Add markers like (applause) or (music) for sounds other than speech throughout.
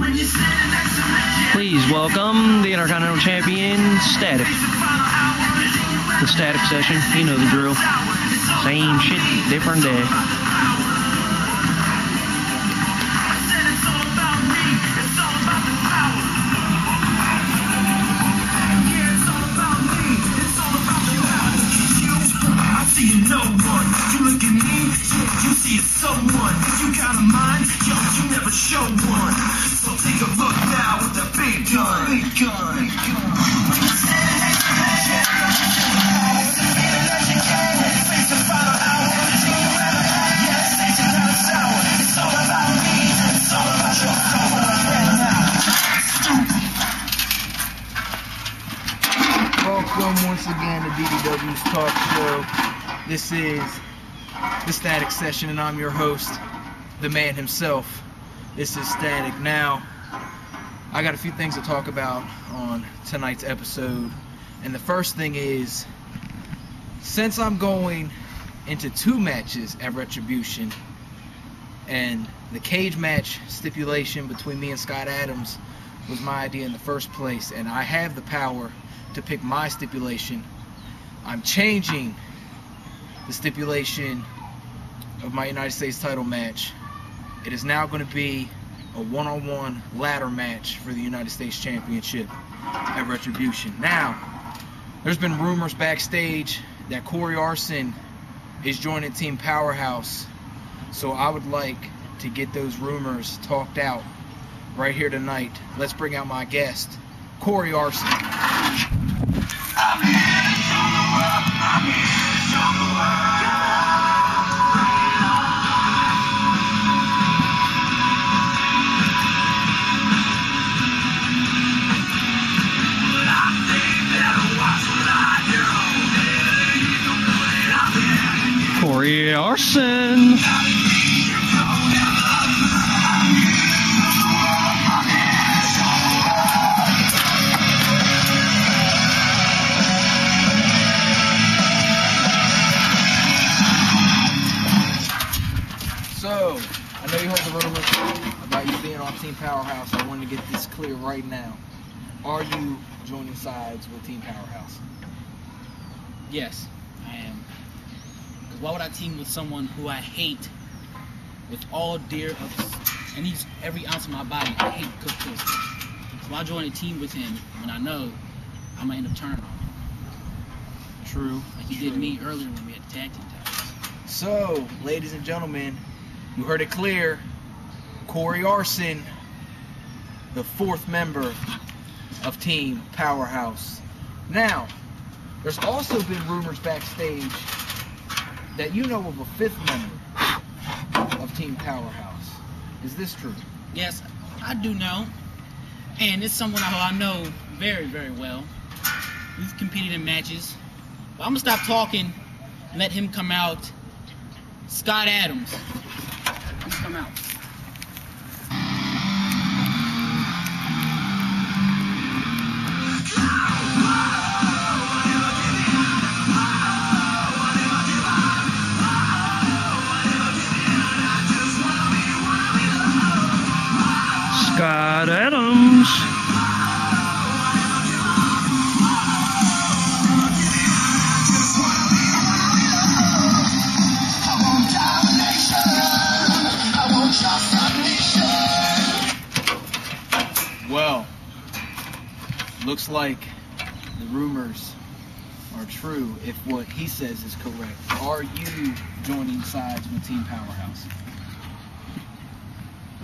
Please welcome the Intercontinental Champion, Static. The Static session, you know the drill. Same shit, different day. You see it's someone. You got a mind, yo, you never show one. Gun. Big gun. Welcome once again to DDW's Talk Show. This is the Static Session, and I'm your host, the man himself. This is Static. Now, I got a few things to talk about on tonight's episode, and the first thing is since I'm going into two matches at Retribution, and the cage match stipulation between me and Scott Adams was my idea in the first place, and I have the power to pick my stipulation. I'm changing the stipulation of my United States title match. It is now going to be a one-on-one ladder match for the United States Championship at Retribution. Now, there's been rumors backstage that Corey Arson is joining Team Powerhouse. So I would like to get those rumors talked out right here tonight. Let's bring out my guest, Corey Arson. Team Powerhouse. I want to get this clear right now. Are you joining sides with Team Powerhouse? Yes, I am. Because why would I team with someone who I hate with all dear of and he's every ounce of my body? I hate Cook. So I join a team with him when I know I'm gonna end up turning on him, True. like he did me earlier when we had tag team titles. So, ladies and gentlemen, you heard it clear. Corey Arson, the fourth member of Team Powerhouse. Now, there's also been rumors backstage that you know of a fifth member of Team Powerhouse. Is this true? Yes, I do know, and it's someone who I know very, very well. We've competed in matches. But I'm gonna stop talking and let him come out. Scott Adams, come out. Scott Adams. Well, looks like the rumors are true if what he says is correct. Are you joining sides with Team Powerhouse?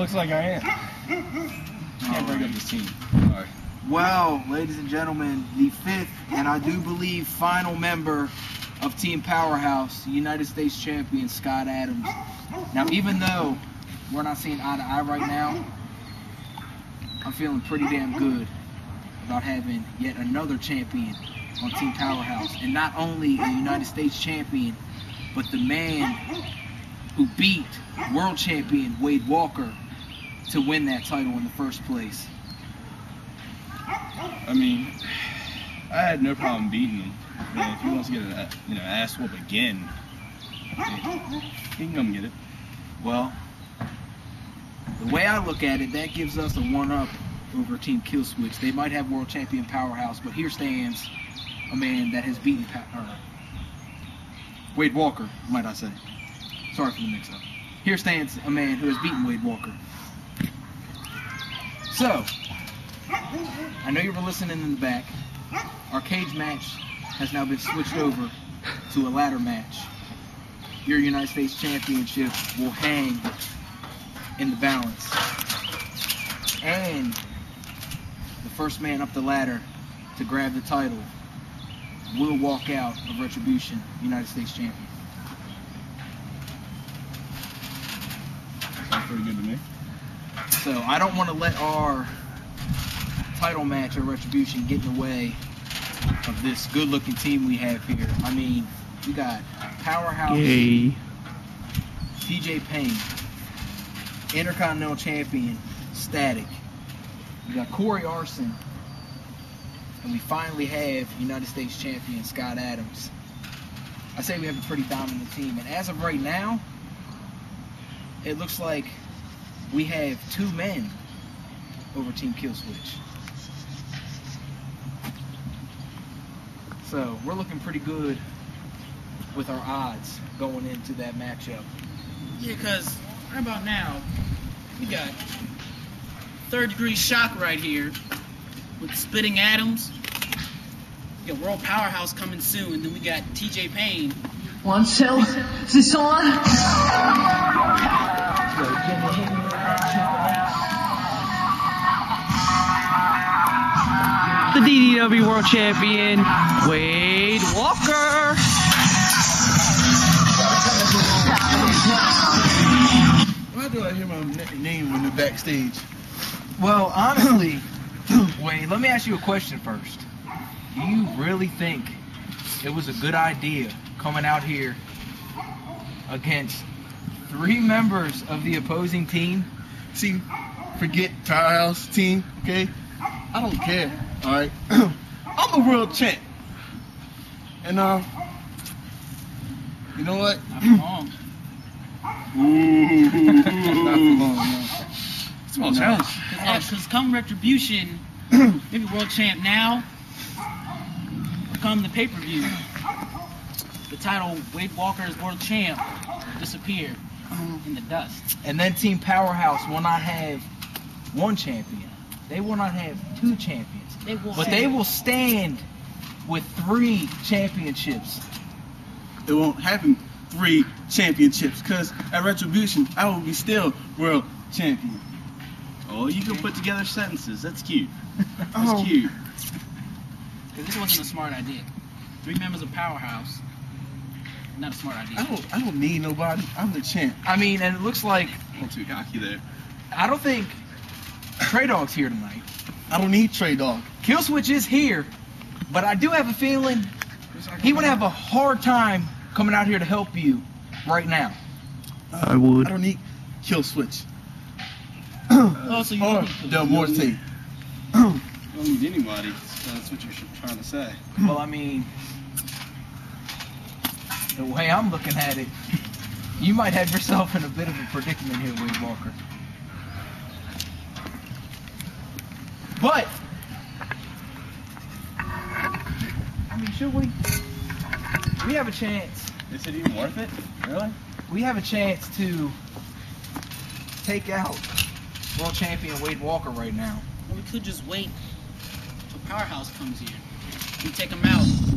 Looks like I am. Can't bring up this team. Alright. Well, ladies and gentlemen, the fifth and I do believe final member of Team Powerhouse, the United States champion Scott Adams. Now, even though we're not seeing eye to eye right now, I'm feeling pretty damn good about having yet another champion on Team Powerhouse. And not only a United States champion, but the man who beat world champion Wade Walker to win that title in the first place. I mean, I had no problem beating him. If he wants to get a you know ass whoop again, he can come get it. Well, The way I look at it, that gives us a one up over Team Killswitch. They might have world champion powerhouse, but here stands a man that has beaten pa- Wade Walker, might I say. Sorry for the mix up. Here stands a man who has beaten Wade Walker. So, I know you were listening in the back. Our cage match has now been switched over to a ladder match. Your United States Championship will hang in the balance. And the first man up the ladder to grab the title will walk out of Retribution United States Champion. Sounds pretty good to me. So I don't want to let our title match or Retribution get in the way of this good looking team we have here. I mean, we got Powerhouse, Yay. TJ Payne, Intercontinental Champion, Static. We got Corey Arson. And we finally have United States Champion Scott Adams. I say we have a pretty dominant team. And as of right now, it looks like we have two men over Team Killswitch. So we're looking pretty good with our odds going into that matchup. Yeah, because right about now, we got third degree shock right here with Splitting Atoms. We got World Powerhouse coming soon. Then we got TJ Payne. One cell, (laughs) c'est son The DDW World Champion, Wade Walker. Why do I hear my name in the backstage? Well, honestly, (clears throat) Wade, let me ask you a question first. Do you really think it was a good idea coming out here against three members of the opposing team? See, forget Powerhouse team, okay? I don't care, all right? (clears throat) I'm the world champ. And, uh, you know what? Not for long. Not for long, no. Challenge. Because come Retribution, (clears throat) maybe World Champ now, come the pay per view, the title Wade Walker is World Champ will disappear in the dust. And then Team Powerhouse will not have one champion. They will not have two champions. They will But they will stand with three championships. It won't happen three championships, because at Retribution, I will be still world champion. Oh, you can put together sentences. That's cute. (laughs) Oh. That's Oh. cute. Because this wasn't a smart idea. Three members of Powerhouse, not a smart I idea. don't, I don't need nobody. I'm the champ. I mean, and it looks like A little too cocky there. I don't think Trey Dog's here tonight. I don't need Trey Dog. Killswitch is here, but I do have a feeling he would have a hard time coming out here to help you right now. I would. I don't need Kill Switch. Oh, so you Or Del Morte. You don't need anybody. So that's what you're trying to say. Well, I mean, the way I'm looking at it, (laughs) you might have yourself in a bit of a predicament here, Wade Walker. But, I mean, should we? We have a chance. Is it even worth it? Really? We have a chance to take out world champion Wade Walker right now. Or we could just wait till Powerhouse comes here. We take him out.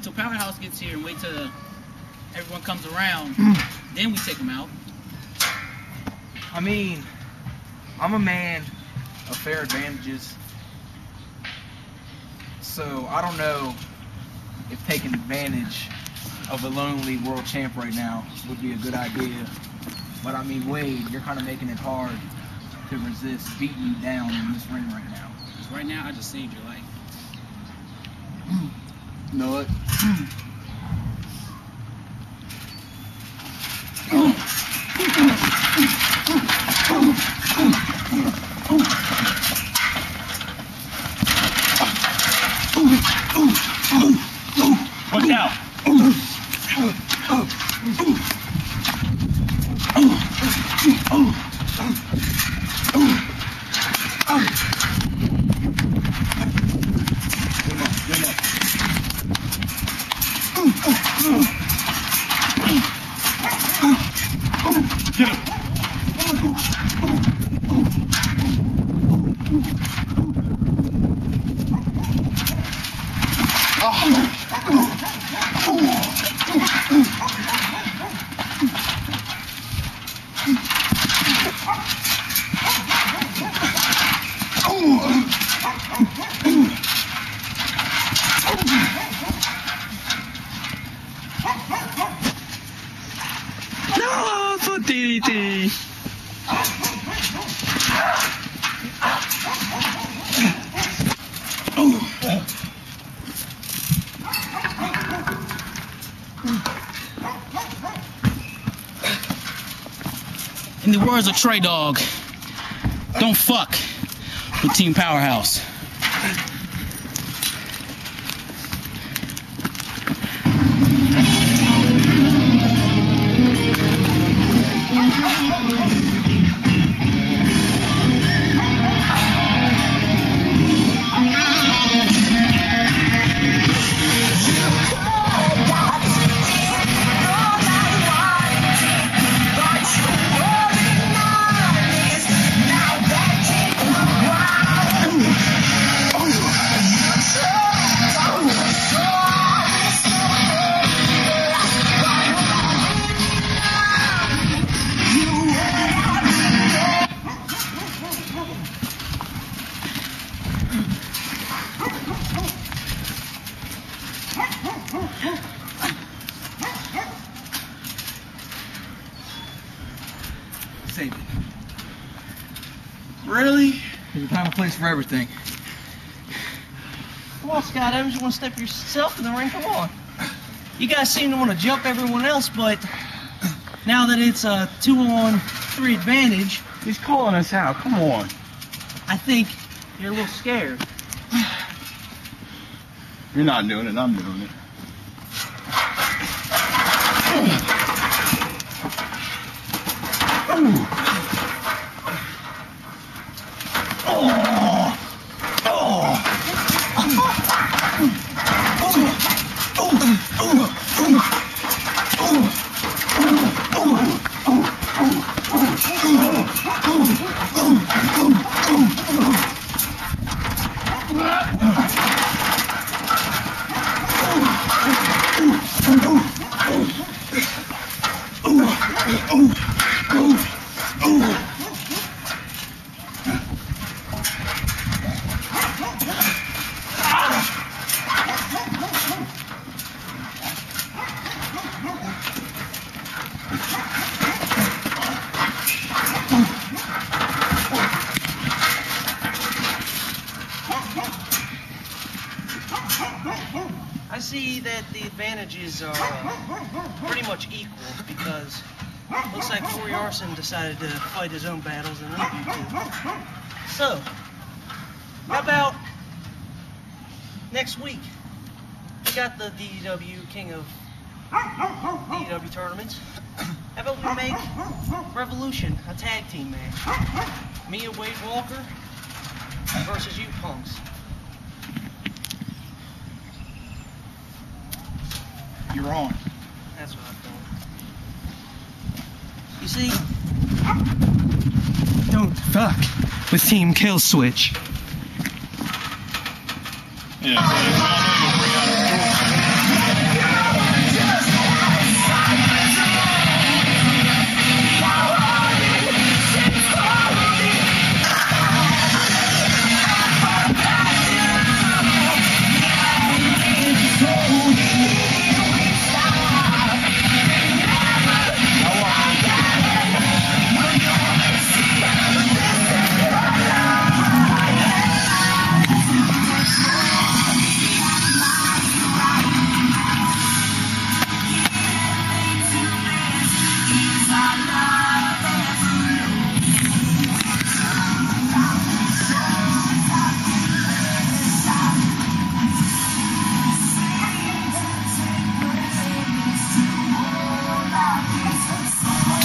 Wait till Powerhouse gets here and wait till everyone comes around. (clears throat) then we take him out. I mean, I'm a man of fair advantages. So I don't know if taking advantage of a lonely world champ right now would be a good idea. But I mean, Wade, you're kind of making it hard to resist beating you down in this ring right now. right now, I just saved your life. (clears throat) Know DDT. In the words of Trey Dog, don't fuck with Team Powerhouse. Everything. Come on, Scott Evans, you want to step yourself in the ring? Come on. You guys seem to want to jump everyone else, but now that it's a two on three advantage, He's calling us out. Come on. I think you're a little scared. You're not doing it. I'm doing it. I see that the advantages are uh, pretty much equal because looks like Corey Arson decided to fight his own battles and leave you two. So, how about next week? We got the DW King of DW tournaments. How about we make Revolution a tag team match? Me and Wade Walker versus you punks. You're wrong. That's what I thought. You see, don't fuck with Team Kill Switch. Yeah.